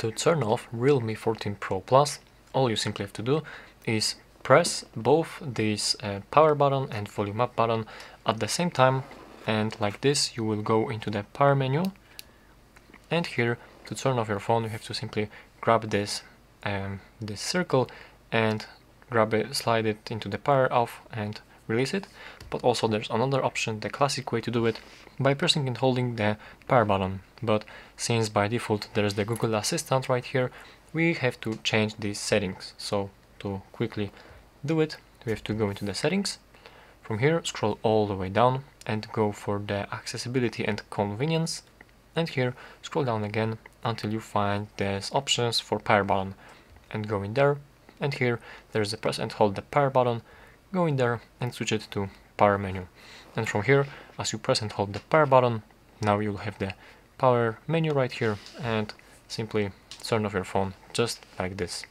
To turn off Realme 14 Pro Plus, all you simply have to do is press both this uh, power button and volume up button at the same time and like this you will go into the power menu. And here to turn off your phone you have to simply grab this um, this circle and grab it slide it into the power off and release it but also there's another option the classic way to do it by pressing and holding the power button. But since by default there's the Google Assistant right here we have to change these settings. So to quickly do it we have to go into the settings. From here scroll all the way down and go for the accessibility and convenience. And here scroll down again until you find these options for power button and go in there. And here there's the press and hold the power button go in there and switch it to power menu. And from here as you press and hold the power button now you'll have the power menu right here and simply turn off your phone just like this